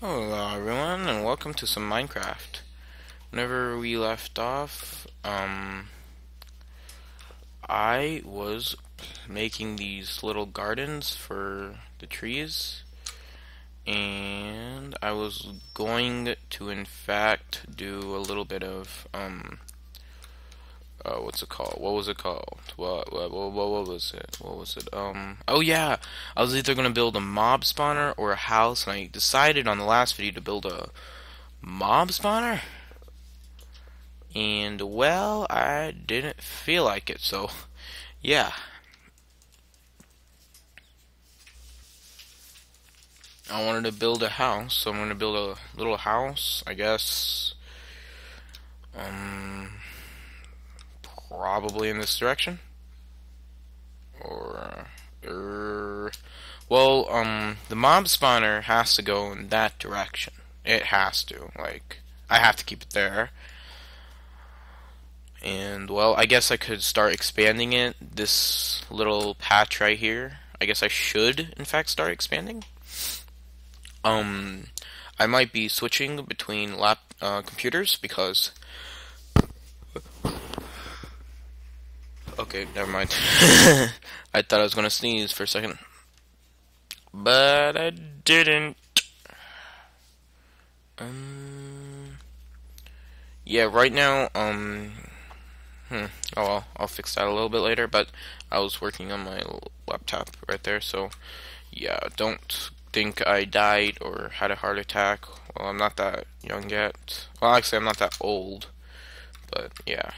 Hello everyone and welcome to some Minecraft. Whenever we left off, um, I was making these little gardens for the trees and I was going to in fact do a little bit of, um, uh, what's it called? What was it called? What, what, what, what was it? What was it? Um, oh yeah, I was either gonna build a mob spawner or a house, and I decided on the last video to build a mob spawner. And well, I didn't feel like it, so yeah. I wanted to build a house, so I'm gonna build a little house, I guess. Um, probably in this direction. Or, er, well, um, the mob spawner has to go in that direction. It has to. Like, I have to keep it there. And, well, I guess I could start expanding it. This little patch right here. I guess I should, in fact, start expanding. Um, I might be switching between lap uh, computers because Okay, never mind. I thought I was gonna sneeze for a second. But I didn't. Um. Yeah, right now, um. Hmm. Oh well, I'll fix that a little bit later, but I was working on my laptop right there, so yeah, don't think I died or had a heart attack. Well, I'm not that young yet. Well, actually, I'm not that old, but yeah.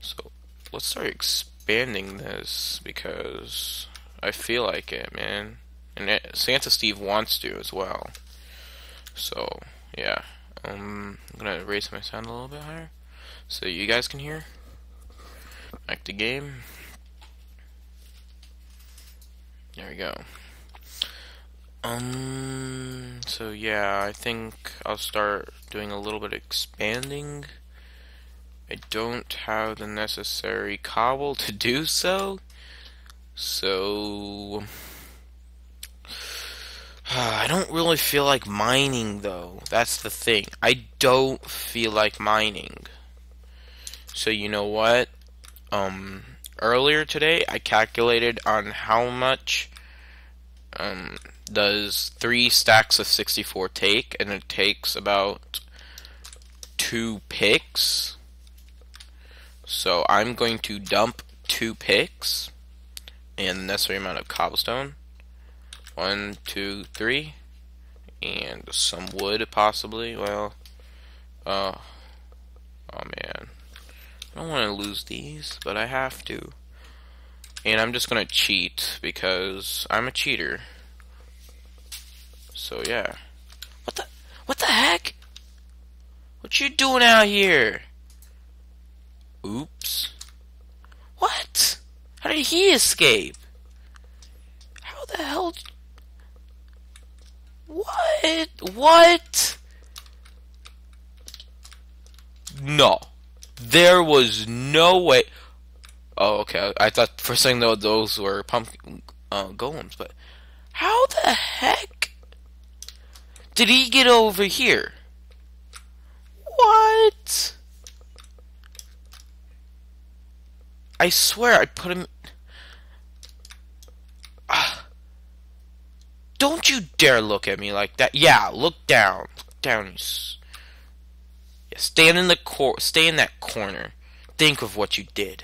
So let's start expanding this because I feel like it, man. And Santa Steve wants to as well. So, yeah. Um, I'm gonna raise my sound a little bit higher so you guys can hear. Back to game. There we go. Um, so yeah, I think I'll start doing a little bit of expanding. I don't have the necessary cobble to do so. So... I don't really feel like mining, though. That's the thing. I don't feel like mining. So you know what? Um, earlier today, I calculated on how much um, does three stacks of 64 take, and it takes about two picks. So I'm going to dump two picks and the necessary amount of cobblestone. One, two, three. And some wood, possibly. Well, uh, oh man. I don't want to lose these, but I have to. And I'm just going to cheat because I'm a cheater. So yeah. What the what the heck? What you doing out here? Oops. What? How did he escape? How the hell? What? What? No. There was no way. Oh, okay. I thought for a second though those were pumpkin uh, golems, but how the heck did he get over here? What? I swear I put him. Uh, don't you dare look at me like that. Yeah, look down. Down. Yeah, stand in the cor. Stay in that corner. Think of what you did.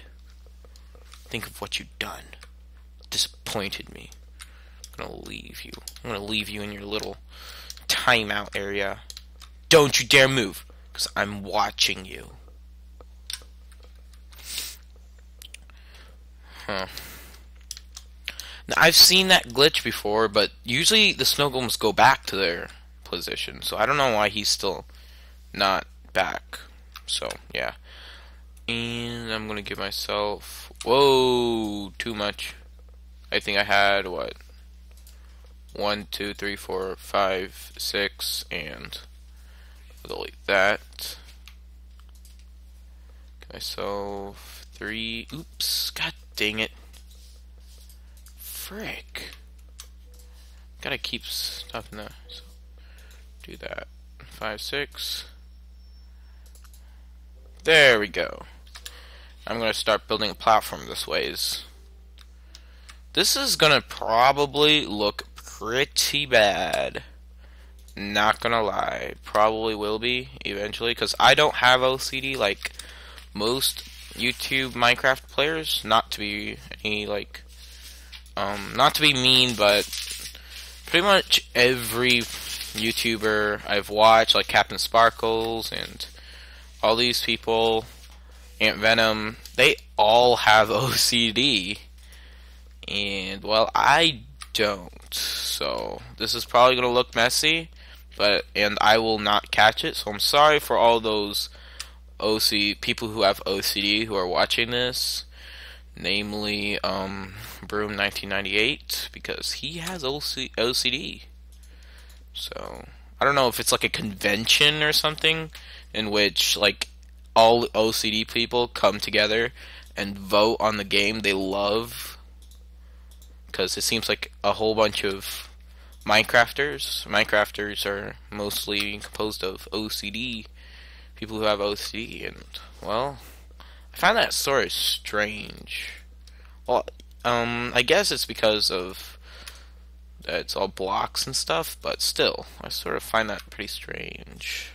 Think of what you've done. Disappointed me. I'm gonna leave you. I'm gonna leave you in your little timeout area. Don't you dare move, because I'm watching you. Huh. Now, I've seen that glitch before, but usually the snow golems go back to their position, so I don't know why he's still not back. So, yeah. And I'm gonna give myself... Whoa! Too much. I think I had, what? One, two, three, four, five, six, and... delete that. Give myself three... Oops! God dang it. Frick. Gotta keep stuff in there. So, do that. Five, six. There we go. I'm gonna start building a platform this ways. This is gonna probably look pretty bad. Not gonna lie, probably will be eventually because I don't have OCD like most YouTube Minecraft players. Not to be any like, um, not to be mean, but pretty much every YouTuber I've watched, like CaptainSparklez and all these people, Ant Venom, they all have OCD. And well, I don't. So this is probably gonna look messy but and I will not catch it. So I'm sorry for all those OC people who have OCD who are watching this, namely um, Broom 1998 because he has OC OCD. So I don't know if it's like a convention or something in which like all OCD people come together and vote on the game they love because it seems like a whole bunch of Minecrafters. Minecrafters are mostly composed of OCD, people who have OCD, and, well, I find that sort of strange. Well, um, I guess it's because of that it's all blocks and stuff, but still, I sort of find that pretty strange.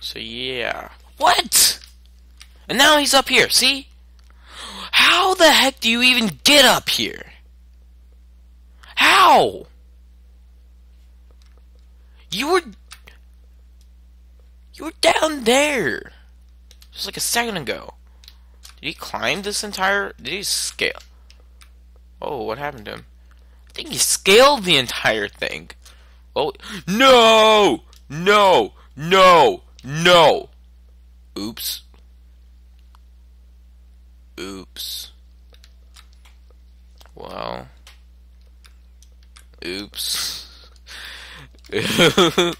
So, yeah. What? And now he's up here, see? How the heck do you even get up here? How? You were... You were down there. Just like a second ago. Did he climb this entire... Did he scale? Oh, what happened to him? I think he scaled the entire thing. Oh, no! No! No! No! Oops. Oops. Well. Oops.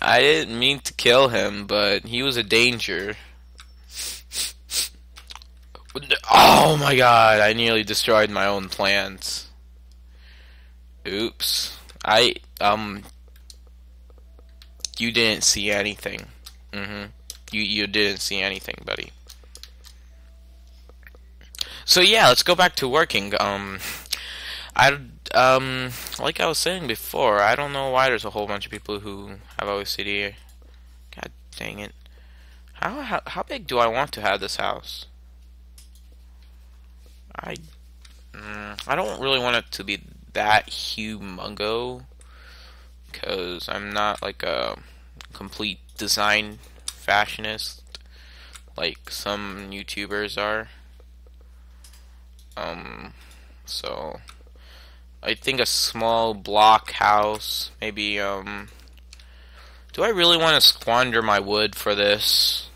I didn't mean to kill him, but he was a danger. Oh my god, I nearly destroyed my own plants. Oops. I, um... You didn't see anything. Mm-hmm. You, you didn't see anything, buddy. So yeah, let's go back to working. Um, I um, like I was saying before, I don't know why there's a whole bunch of people who have OCD. God dang it! How how how big do I want to have this house? I mm, I don't really want it to be that humongo because I'm not like a complete design fashionist like some YouTubers are. Um, so I think a small block house, maybe, um, do I really want to squander my wood for this?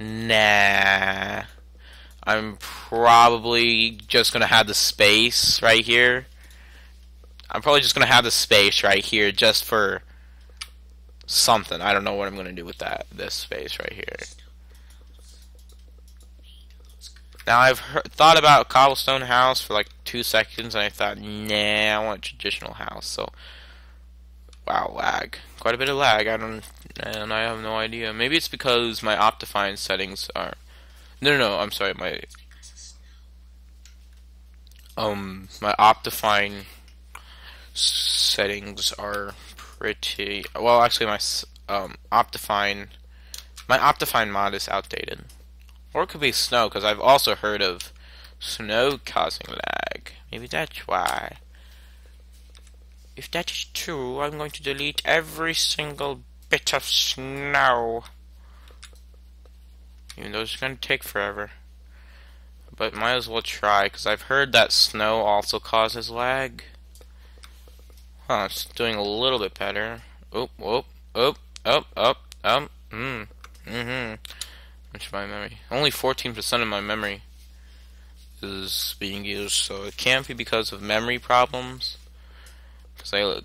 Nah. I'm probably just going to have the space right here. I'm probably just going to have the space right here just for something. I don't know what I'm going to do with that, this space right here. Now I've heard, thought about cobblestone house for like two seconds, and I thought, nah, I want traditional house. So, wow, lag, quite a bit of lag. I don't, and I have no idea. Maybe it's because my Optifine settings are. No, no, no. I'm sorry, my um my Optifine settings are pretty well. Actually, my um Optifine my Optifine mod is outdated. Or it could be snow, because I've also heard of snow causing lag. Maybe that's why. If that is true, I'm going to delete every single bit of snow. Even though it's going to take forever. But might as well try, because I've heard that snow also causes lag. Huh, it's doing a little bit better. Oh, oh, oh, oh, oh, um, mm, mm-hmm. Much my memory. Only 14% of my memory is being used, so it can't be because of memory problems. Because I,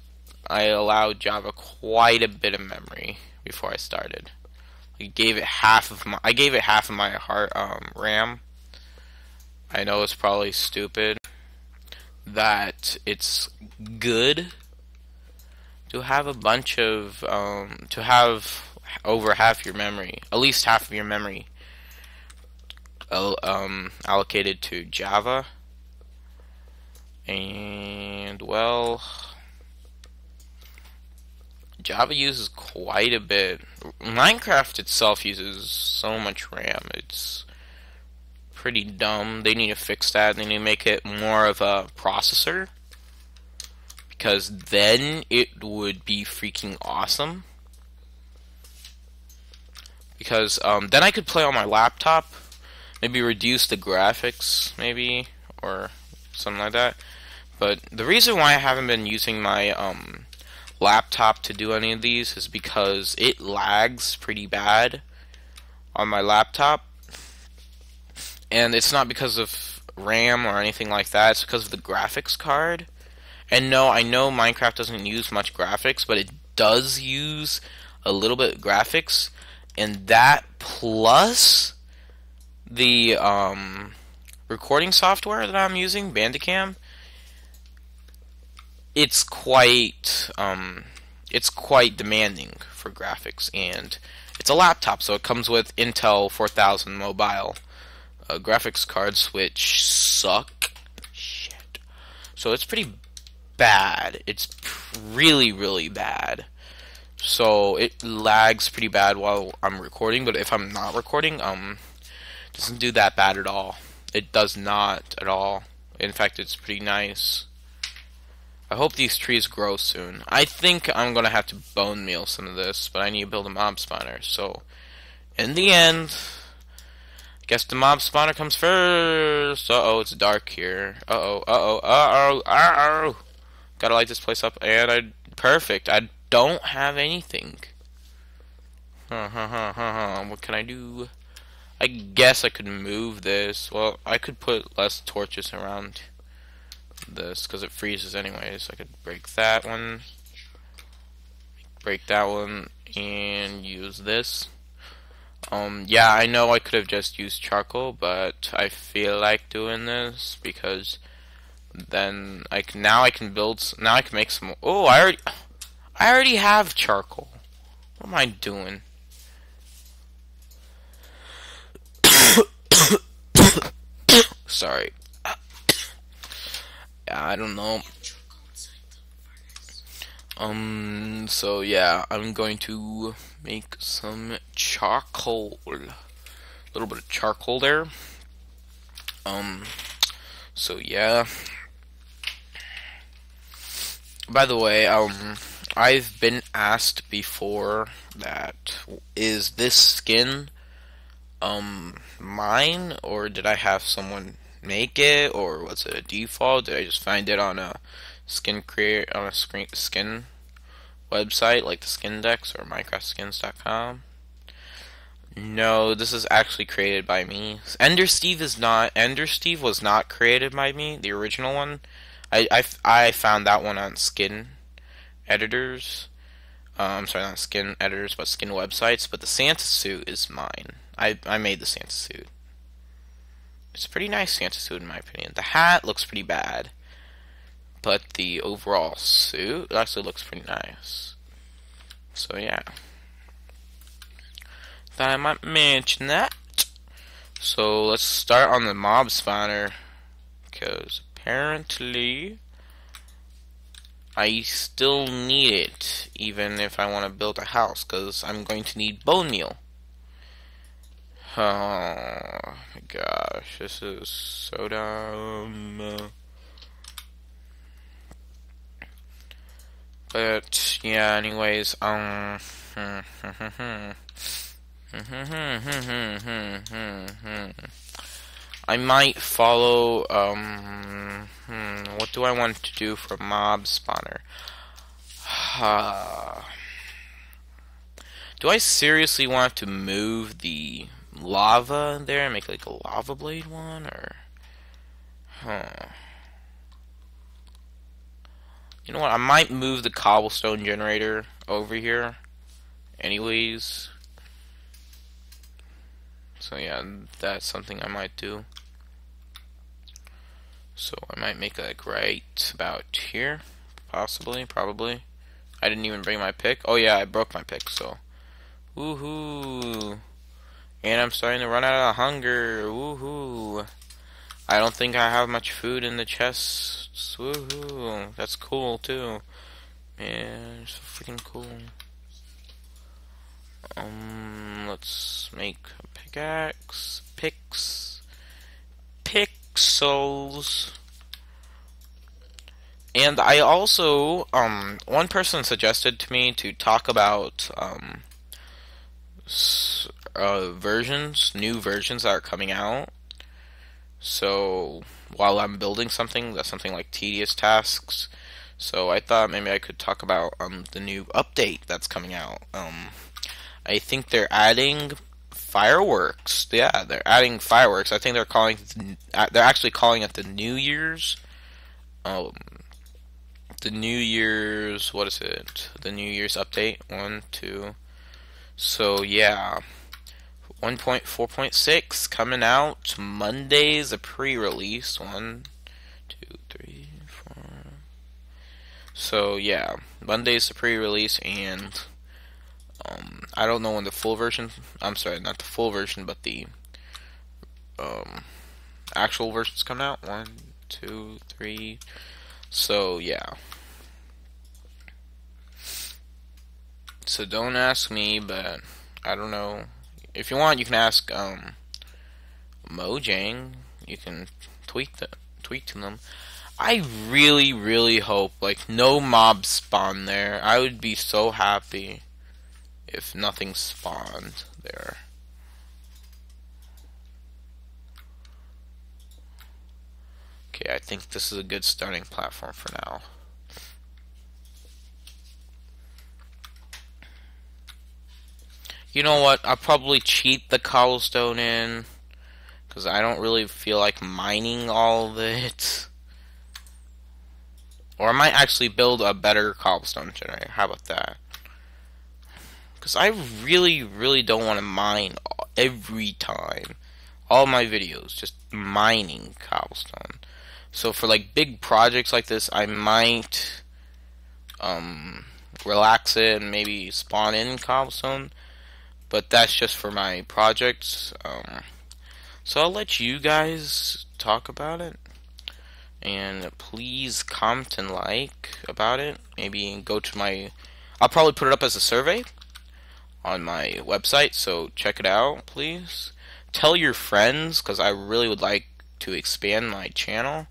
I allowed Java quite a bit of memory before I started. I gave it half of my I gave it half of my heart um, RAM. I know it's probably stupid, that it's good to have a bunch of um, to have over half your memory, at least half of your memory, um, allocated to Java. And well, Java uses quite a bit. Minecraft itself uses so much RAM. It's pretty dumb. They need to fix that. They need to make it more of a processor. Because then it would be freaking awesome. Because um, then I could play on my laptop. Maybe reduce the graphics, maybe. Or something like that. But the reason why I haven't been using my um, laptop to do any of these is because it lags pretty bad on my laptop. And it's not because of RAM or anything like that, it's because of the graphics card. And no, I know Minecraft doesn't use much graphics, but it does use a little bit of graphics. And that plus the um, recording software that I'm using, Bandicam, it's quite um, it's quite demanding for graphics, and it's a laptop, so it comes with Intel 4000 mobile uh, graphics cards, which suck. Shit. So it's pretty bad. It's really, really bad. So it lags pretty bad while I'm recording, but if I'm not recording, um, doesn't do that bad at all. It does not at all. In fact, it's pretty nice. I hope these trees grow soon. I think I'm to have to bone meal some of this, but I need to build a mob spawner. So, in the end, I guess the mob spawner comes first. Uh-oh, it's dark here. Uh-oh, uh-oh, uh-oh, uh-oh. Gotta light this place up, and I... Perfect. I don't have anything. What can I do? I guess I could move this. Well, I could put less torches around this because it freezes anyways. I could break that one, break that one, and use this. Um, yeah, I know I could have just used charcoal, but I feel like doing this because then I can now I can build now I can make some. Oh, I already I already have charcoal. What am I doing? Sorry. I don't know. Um, so yeah, I'm going to make some charcoal. A little bit of charcoal there. Um, so yeah. By the way, um, I've been asked before that is this skin um mine or did I have someone make it, or was it a default? Did I just find it on a skin create on a screen skin website like the Skindex or MinecraftSkins.com? No, this is actually created by me. Ender Steve is not. Ender Steve was not created by me. The original one, I I, I found that one on Skin Editors. I'm sorry, not Skin Editors, but Skin websites. But the Santa suit is mine. I I made the Santa suit. It's a pretty nice Santa suit in my opinion. The hat looks pretty bad. But the overall suit actually looks pretty nice. So yeah. Thought I might mention that. So let's start on the mob spawner. Because apparently I still need it. Even if I want to build a house. Because I'm going to need bone meal. Oh my gosh, this is so dumb. But yeah, anyways, um I might follow um hmm, what do I want to do for mob spawner? do I seriously want to move the lava there and make like a lava blade one or huh. You know what? I might move the cobblestone generator over here anyways. So yeah that's something I might do So I might make like right about here, possibly, probably. I didn't even bring my pick. Oh yeah, I broke my pick, so. Woohoo! And I'm starting to run out of hunger. Woohoo! I don't think I have much food in the chests. Woohoo! That's cool too. Man, so freaking cool. Um, let's make a pickaxe. Picks. Pixels. And I also, um, one person suggested to me to talk about, um, uh, versions, new versions that are coming out. So, while I'm building something, that's something like tedious tasks. So I thought maybe I could talk about, um, the new update that's coming out. Um, I think they're adding fireworks. Yeah, they're adding fireworks. I think they're calling, they're actually calling it the New Year's, um, the New Year's, what is it? The New Year's update. One, two. So, yeah. 1.4.6 coming out Monday's a pre-release. One, two, three, four. So, yeah. Monday's the pre-release, and um, I don't know when the full version. I'm sorry, not the full version, but the um, actual version's coming out. One, two, three. So, yeah. So don't ask me, but I don't know. If you want, you can ask um, Mojang. You can tweet the tweet to them. I really, really hope like no mobs spawn there. I would be so happy if nothing spawned there. Okay, I think this is a good starting platform for now. You know what? I'll probably cheat the cobblestone in. Because I don't really feel like mining all of it. Or I might actually build a better cobblestone generator. How about that? Because I really, really don't want to mine every time. All my videos, just mining cobblestone. So for like big projects like this, I might um, relax it and maybe spawn in cobblestone but that's just for my projects. Um, so I'll let you guys talk about it. And please comment and like about it. Maybe go to my. I'll probably put it up as a survey on my website, so check it out, please. Tell your friends, because I really would like to expand my channel.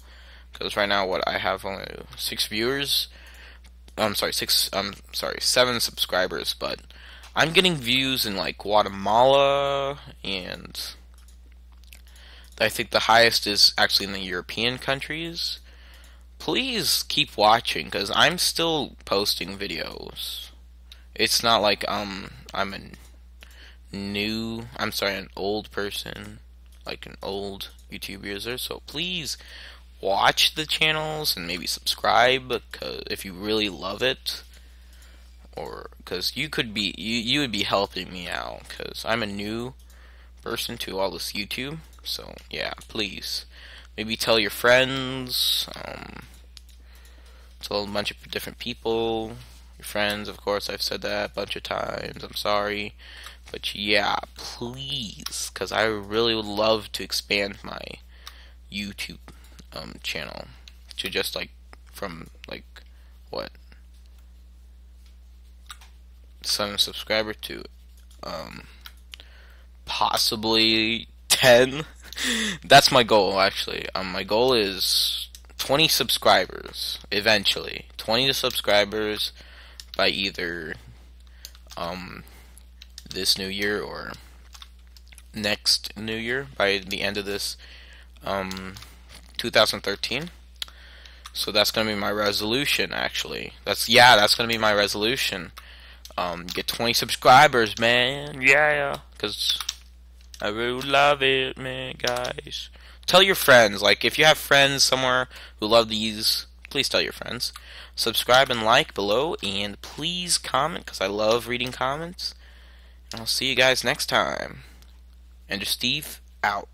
Because right now, what I have only six viewers. I'm sorry, six. I'm sorry, seven subscribers, but I'm getting views in like Guatemala and I think the highest is actually in the European countries. Please keep watching because I'm still posting videos. It's not like um I'm a new I'm sorry an old person like an old YouTube user. So please watch the channels and maybe subscribe if you really love it or because you could be you you would be helping me out because I'm a new person to all this YouTube. So yeah, please maybe tell your friends, um, tell a bunch of different people, your friends. Of course, I've said that a bunch of times. I'm sorry, but yeah, please, because I really would love to expand my YouTube um, channel to just like from like what seven subscriber to um, possibly ten. That's my goal actually. Um, my goal is 20 subscribers eventually. 20 subscribers by either um, this new year or next new year by the end of this um, 2013. So that's gonna be my resolution actually. That's yeah, that's gonna be my resolution um, get 20 subscribers, man. Yeah, because I really love it, man, guys. Tell your friends. Like, if you have friends somewhere who love these, please tell your friends. Subscribe and like below, and please comment, because I love reading comments. And I'll see you guys next time. Ender Steve, out.